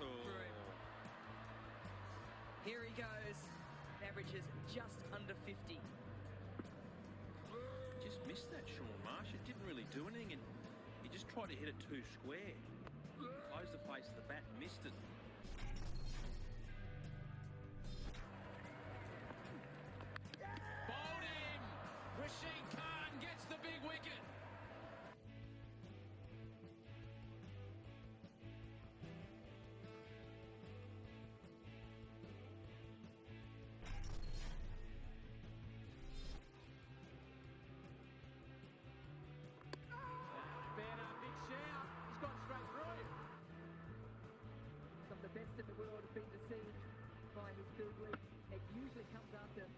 Oh. Here he goes. Averages just under 50. Just missed that Shaun Marsh. It didn't really do anything, and he just tried to hit it too square. Close the face of the bat. world of feet to see by his good weight. It usually comes after